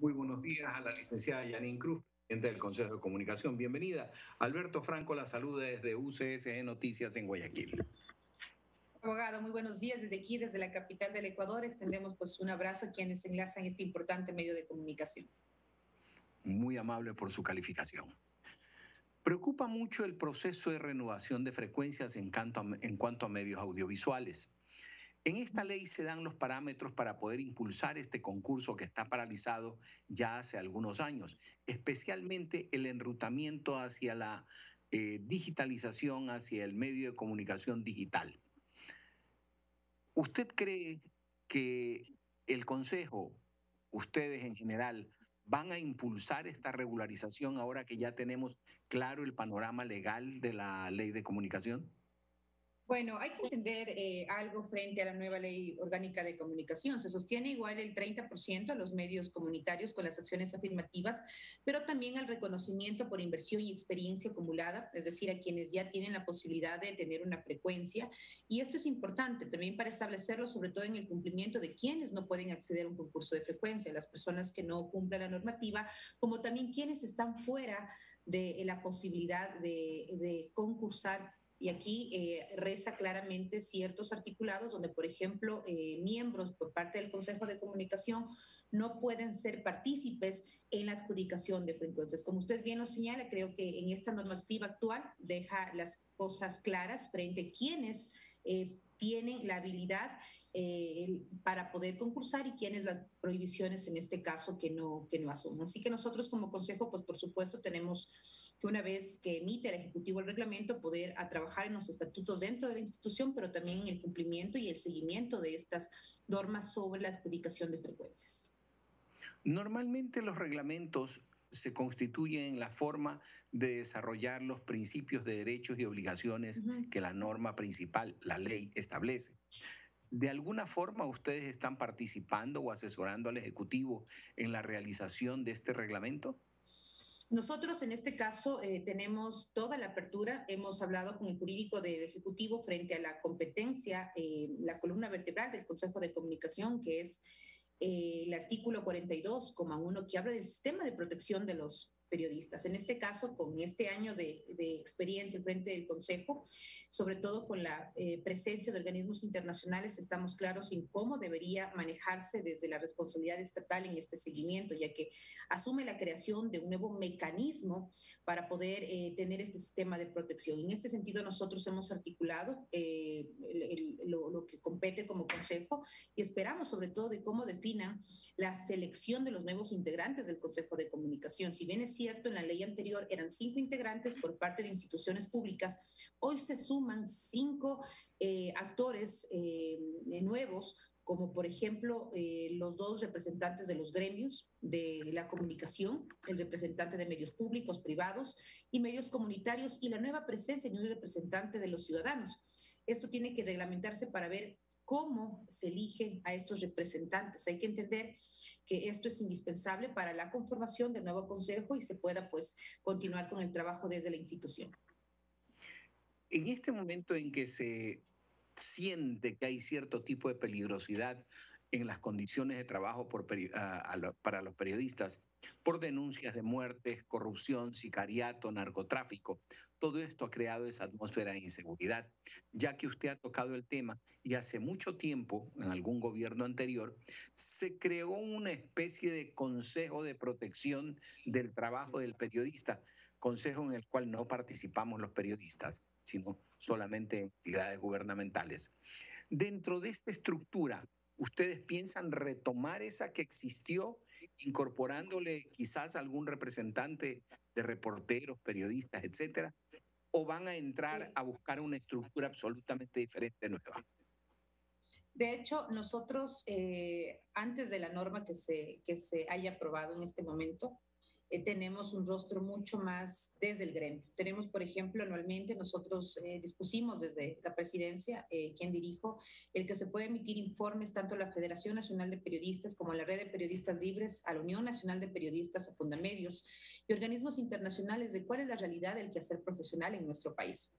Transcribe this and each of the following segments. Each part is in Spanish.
Muy buenos días a la licenciada Janine Cruz, presidenta del Consejo de Comunicación. Bienvenida. Alberto Franco la saluda desde UCSG Noticias en Guayaquil. Abogado, muy buenos días desde aquí, desde la capital del Ecuador. Extendemos pues un abrazo a quienes enlazan este importante medio de comunicación. Muy amable por su calificación. Preocupa mucho el proceso de renovación de frecuencias en cuanto a, en cuanto a medios audiovisuales. En esta ley se dan los parámetros para poder impulsar este concurso que está paralizado ya hace algunos años, especialmente el enrutamiento hacia la eh, digitalización, hacia el medio de comunicación digital. ¿Usted cree que el Consejo, ustedes en general, van a impulsar esta regularización ahora que ya tenemos claro el panorama legal de la ley de comunicación? Bueno, hay que entender eh, algo frente a la nueva ley orgánica de comunicación. Se sostiene igual el 30% a los medios comunitarios con las acciones afirmativas, pero también al reconocimiento por inversión y experiencia acumulada, es decir, a quienes ya tienen la posibilidad de tener una frecuencia. Y esto es importante también para establecerlo, sobre todo en el cumplimiento de quienes no pueden acceder a un concurso de frecuencia, las personas que no cumplan la normativa, como también quienes están fuera de la posibilidad de concursar y aquí eh, reza claramente ciertos articulados donde, por ejemplo, eh, miembros por parte del Consejo de Comunicación no pueden ser partícipes en la adjudicación de frecuencias. Como usted bien nos señala, creo que en esta normativa actual deja las cosas claras frente a quienes eh, tienen la habilidad eh, para poder concursar y quienes las prohibiciones en este caso que no, que no asumen. Así que nosotros como consejo, pues por supuesto tenemos que una vez que emite el Ejecutivo el reglamento, poder a trabajar en los estatutos dentro de la institución, pero también en el cumplimiento y el seguimiento de estas normas sobre la adjudicación de frecuencias. Normalmente los reglamentos se constituye en la forma de desarrollar los principios de derechos y obligaciones que la norma principal, la ley, establece. ¿De alguna forma ustedes están participando o asesorando al Ejecutivo en la realización de este reglamento? Nosotros en este caso eh, tenemos toda la apertura, hemos hablado con el jurídico del Ejecutivo frente a la competencia, eh, la columna vertebral del Consejo de Comunicación, que es el artículo 42,1 que habla del sistema de protección de los periodistas. En este caso, con este año de, experiencia frente del Consejo, sobre todo con la eh, presencia de organismos internacionales, estamos claros en cómo debería manejarse desde la responsabilidad estatal en este seguimiento, ya que asume la creación de un nuevo mecanismo para poder eh, tener este sistema de protección. En este sentido, nosotros hemos articulado eh, lo, lo que compete como Consejo y esperamos sobre todo de cómo definan la selección de los nuevos integrantes del Consejo de Comunicación. Si bien es cierto, en la ley anterior eran cinco integrantes por parte de instituciones públicas, hoy se suman cinco eh, actores eh, nuevos como por ejemplo eh, los dos representantes de los gremios de la comunicación, el representante de medios públicos, privados y medios comunitarios y la nueva presencia de un representante de los ciudadanos. Esto tiene que reglamentarse para ver cómo se eligen a estos representantes. Hay que entender que esto es indispensable para la conformación del nuevo consejo y se pueda pues continuar con el trabajo desde la institución. En este momento en que se siente que hay cierto tipo de peligrosidad en las condiciones de trabajo para los periodistas, por denuncias de muertes, corrupción, sicariato, narcotráfico. Todo esto ha creado esa atmósfera de inseguridad, ya que usted ha tocado el tema y hace mucho tiempo, en algún gobierno anterior, se creó una especie de consejo de protección del trabajo del periodista, consejo en el cual no participamos los periodistas, sino solamente entidades gubernamentales. Dentro de esta estructura, ¿ustedes piensan retomar esa que existió incorporándole quizás algún representante de reporteros, periodistas, etcétera, o van a entrar a buscar una estructura absolutamente diferente nueva? De hecho, nosotros, eh, antes de la norma que se, que se haya aprobado en este momento, eh, tenemos un rostro mucho más desde el gremio. Tenemos, por ejemplo, anualmente nosotros eh, dispusimos desde la presidencia, eh, quien dirijo, el que se puede emitir informes tanto a la Federación Nacional de Periodistas como a la Red de Periodistas Libres, a la Unión Nacional de Periodistas, a Fundamedios y organismos internacionales de cuál es la realidad del quehacer profesional en nuestro país.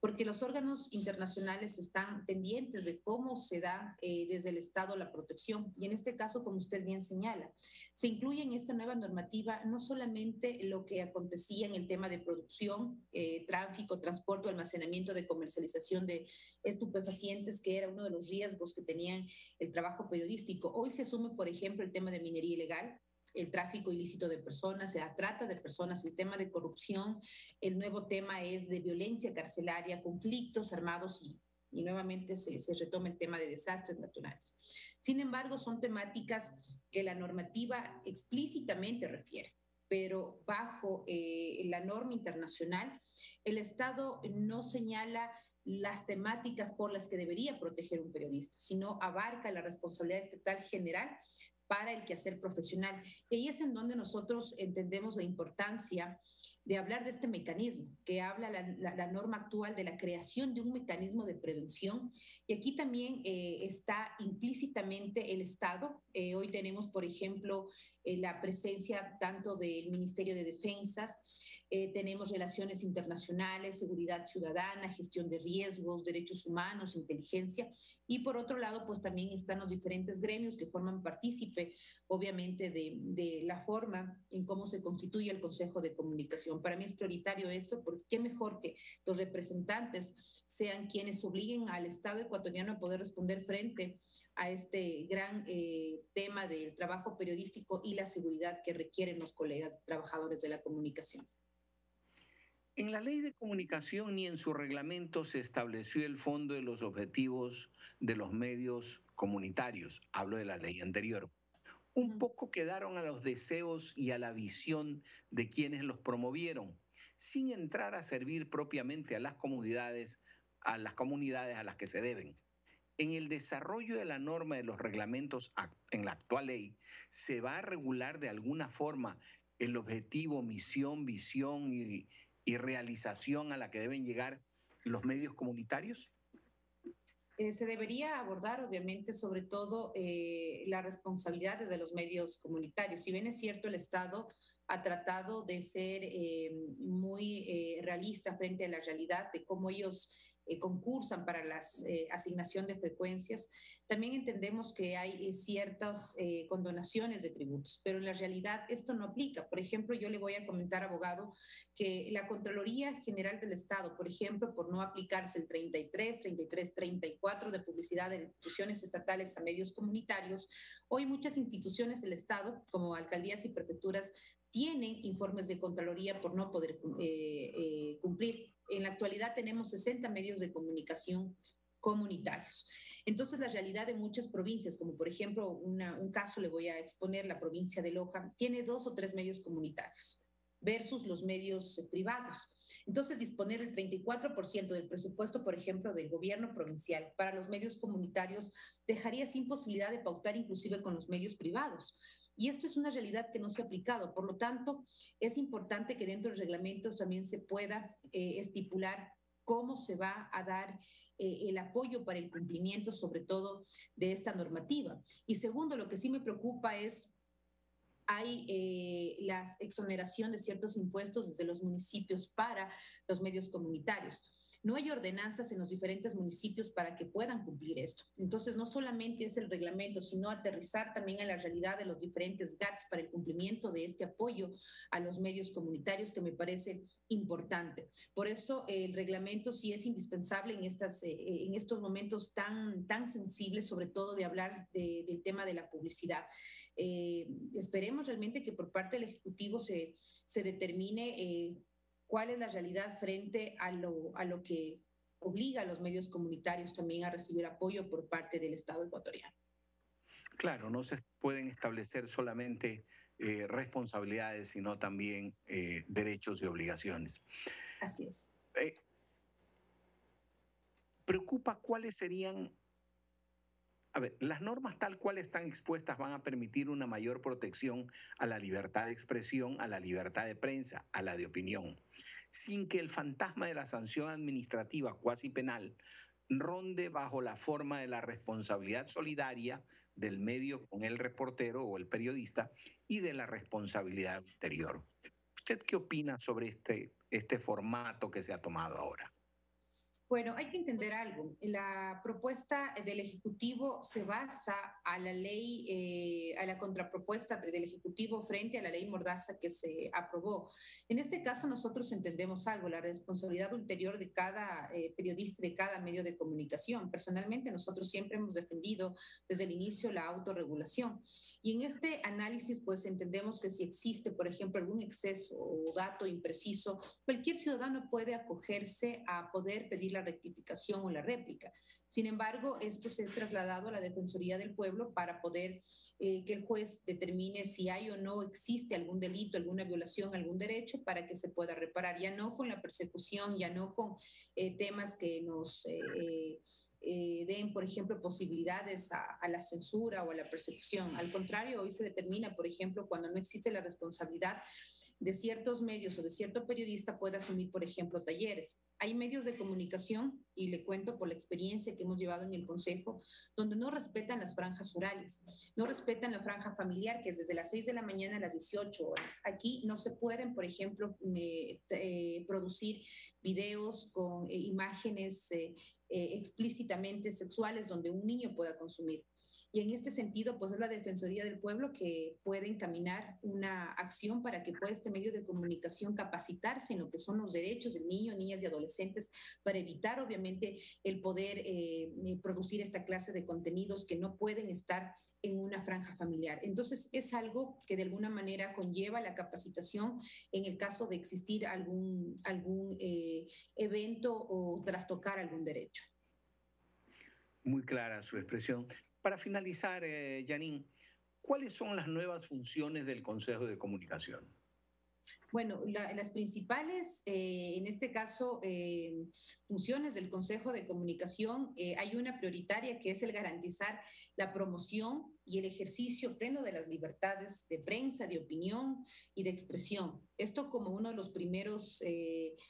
Porque los órganos internacionales están pendientes de cómo se da eh, desde el Estado la protección. Y en este caso, como usted bien señala, se incluye en esta nueva normativa no solamente lo que acontecía en el tema de producción, eh, tráfico, transporte almacenamiento de comercialización de estupefacientes, que era uno de los riesgos que tenían el trabajo periodístico. Hoy se asume, por ejemplo, el tema de minería ilegal, el tráfico ilícito de personas, la trata de personas, el tema de corrupción, el nuevo tema es de violencia carcelaria, conflictos armados y, y nuevamente se, retoma el tema de desastres naturales. Sin embargo, son temáticas que la normativa explícitamente refiere, pero bajo eh, la norma internacional, el Estado no señala las temáticas por las que debería proteger un periodista, sino abarca la responsabilidad estatal general para el quehacer profesional. Y ahí es en donde nosotros entendemos la importancia de hablar de este mecanismo, que habla la, la, la norma actual de la creación de un mecanismo de prevención. Y aquí también eh, está implícitamente el Estado. Eh, hoy tenemos, por ejemplo, la presencia tanto del Ministerio de Defensas, eh, tenemos relaciones internacionales, seguridad ciudadana, gestión de riesgos, derechos humanos, inteligencia. Y por otro lado, pues también están los diferentes gremios que forman partícipe, obviamente, de, de la forma en cómo se constituye el Consejo de Comunicación. Para mí es prioritario eso, porque qué mejor que los representantes sean quienes obliguen al Estado ecuatoriano a poder responder frente a este gran eh, tema del trabajo periodístico y la seguridad que requieren los colegas trabajadores de la comunicación. En la ley de comunicación ni en su reglamento se estableció el fondo de los objetivos de los medios comunitarios. Hablo de la ley anterior. Un poco quedaron a los deseos y a la visión de quienes los promovieron, sin entrar a servir propiamente a las comunidades, a las comunidades a las que se deben. En el desarrollo de la norma de los reglamentos en la actual ley, ¿se va a regular de alguna forma el objetivo, misión, visión y, realización a la que deben llegar los medios comunitarios? Eh, se debería abordar, obviamente, sobre todo eh, las responsabilidades de los medios comunitarios. Si bien es cierto, el Estado ha tratado de ser eh, muy realista frente a la realidad de cómo ellos eh, concursan para la eh, asignación de frecuencias. También entendemos que hay eh, ciertas eh, condonaciones de tributos, pero en la realidad esto no aplica. Por ejemplo, yo le voy a comentar, abogado, que la Contraloría General del Estado, por ejemplo, por no aplicarse el 33, 33, 34 de publicidad de instituciones estatales a medios comunitarios, hoy muchas instituciones del Estado, como alcaldías y prefecturas, tienen informes de Contraloría por no poder eh, eh, cumplir. En la actualidad tenemos 60 medios de comunicación comunitarios. Entonces, la realidad de muchas provincias, como por ejemplo un caso le voy a exponer, la provincia de Loja, tiene dos o tres medios comunitarios versus los medios privados. Entonces, disponer del 34% del presupuesto, por ejemplo, del gobierno provincial para los medios comunitarios dejaría sin posibilidad de pautar inclusive con los medios privados. Y esto es una realidad que no se ha aplicado. Por lo tanto, es importante que dentro del reglamento también se pueda eh, estipular cómo se va a dar eh, el apoyo para el cumplimiento, sobre todo, de esta normativa. Y segundo, lo que sí me preocupa es hay eh, la exoneración de ciertos impuestos desde los municipios para los medios comunitarios. No hay ordenanzas en los diferentes municipios para que puedan cumplir esto. Entonces, no solamente es el reglamento, sino aterrizar también en la realidad de los diferentes GATS para el cumplimiento de este apoyo a los medios comunitarios que me parece importante. Por eso, el reglamento sí es indispensable en, estas, eh, en estos momentos tan, tan sensibles, sobre todo de hablar de, del tema de la publicidad. Eh, realmente que por parte del Ejecutivo se, se determine eh, cuál es la realidad frente a lo, a lo que obliga a los medios comunitarios también a recibir apoyo por parte del Estado ecuatoriano. Claro, no se pueden establecer solamente eh, responsabilidades, sino también eh, derechos y obligaciones. Así es. Eh, preocupa cuáles serían a ver, las normas tal cual están expuestas van a permitir una mayor protección a la libertad de expresión, a la libertad de prensa, a la de opinión, sin que el fantasma de la sanción administrativa cuasi penal ronde bajo la forma de la responsabilidad solidaria del medio con el reportero o el periodista y de la responsabilidad ulterior. ¿Usted qué opina sobre este, este formato que se ha tomado ahora? Bueno, hay que entender algo. La propuesta del Ejecutivo se basa a la ley, eh, a la contrapropuesta del Ejecutivo frente a la ley Mordaza que se aprobó. En este caso, nosotros entendemos algo, la responsabilidad ulterior de cada eh, periodista, de cada medio de comunicación. Personalmente, nosotros siempre hemos defendido desde el inicio la autorregulación. Y en este análisis, pues entendemos que si existe, por ejemplo, algún exceso o dato impreciso, cualquier ciudadano puede acogerse a poder pedir la rectificación o la réplica. Sin embargo, esto se es trasladado a la Defensoría del Pueblo para poder eh, que el juez determine si hay o no existe algún delito, alguna violación, algún derecho para que se pueda reparar, ya no con la persecución, ya no con eh, temas que nos... Eh, den, por ejemplo, posibilidades a, la censura o a la persecución. Al contrario, hoy se determina, por ejemplo, cuando no existe la responsabilidad de ciertos medios o de cierto periodista puede asumir, por ejemplo, talleres. Hay medios de comunicación, y le cuento por la experiencia que hemos llevado en el Consejo, donde no respetan las franjas horarias, no respetan la franja familiar, que es desde las 6 de la mañana a las 18 horas. Aquí no se pueden, por ejemplo, eh, eh, producir videos con eh, imágenes explícitamente sexuales donde un niño pueda consumir. Y en este sentido, pues es la Defensoría del Pueblo que puede encaminar una acción para que pueda este medio de comunicación capacitarse en lo que son los derechos del niño, niñas y adolescentes para evitar, obviamente, el poder eh, producir esta clase de contenidos que no pueden estar en una franja familiar. Entonces, es algo que de alguna manera conlleva la capacitación en el caso de existir algún, algún eh, evento o trastocar algún derecho. Muy clara su expresión. Para finalizar, eh, Janine, ¿cuáles son las nuevas funciones del Consejo de Comunicación? Bueno, las principales, eh, en este caso, eh, funciones del Consejo de Comunicación, eh, hay una prioritaria que es el garantizar la promoción y el ejercicio pleno de las libertades de prensa, de opinión y de expresión. Esto como uno de los primeros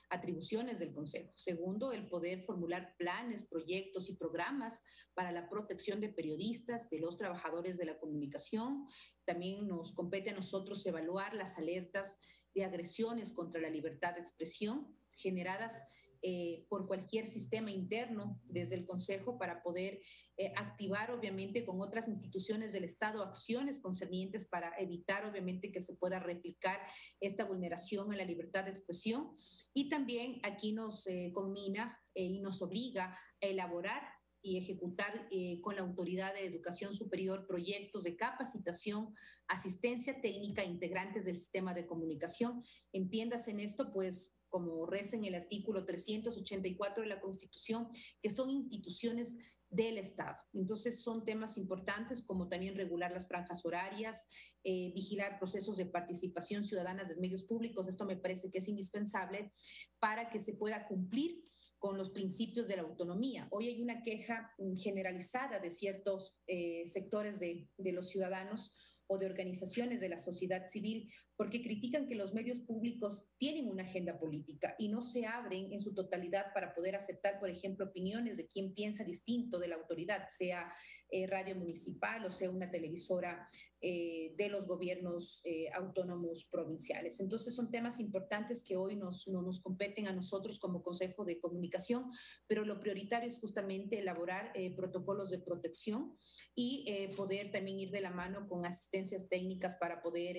atribuciones del Consejo. Segundo, el poder formular planes, proyectos y programas para la protección de periodistas, de los trabajadores de la comunicación. También nos compete a nosotros evaluar las alertas de agresiones contra la libertad de expresión generadas eh, por cualquier sistema interno desde el Consejo para poder eh, activar, obviamente, con otras instituciones del Estado acciones concernientes para evitar, obviamente, que se pueda replicar esta vulneración a la libertad de expresión. Y también aquí nos eh, conmina y nos obliga a elaborar y ejecutar eh, con la Autoridad de Educación Superior proyectos de capacitación, asistencia técnica integrantes del sistema de comunicación. Entiendas en esto, pues, como reza en el artículo 384 de la Constitución, que son instituciones del Estado. Entonces son temas importantes como también regular las franjas horarias, eh, vigilar procesos de participación ciudadana de medios públicos. Esto me parece que es indispensable para que se pueda cumplir con los principios de la autonomía. Hoy hay una queja generalizada de ciertos eh, sectores de, de los ciudadanos o de organizaciones de la sociedad civil porque critican que los medios públicos tienen una agenda política y no se abren en su totalidad para poder aceptar, por ejemplo, opiniones de quien piensa distinto de la autoridad, sea eh, radio municipal o sea una televisora eh, de los gobiernos eh, autónomos provinciales. Entonces son temas importantes que hoy nos, no nos competen a nosotros como Consejo de Comunicación, pero lo prioritario es justamente elaborar protocolos de protección y poder también ir de la mano con asistencias técnicas para poder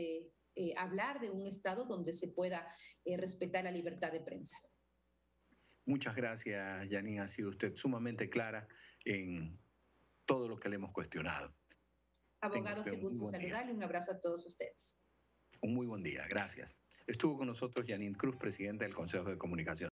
hablar de un Estado donde se pueda respetar la libertad de prensa. Muchas gracias, Janine. Ha sido usted sumamente clara en todo lo que le hemos cuestionado. Abogado, qué gusto saludarle. Un abrazo a todos ustedes. Un muy buen día. Gracias. Estuvo con nosotros Janine Cruz, presidenta del Consejo de Comunicación.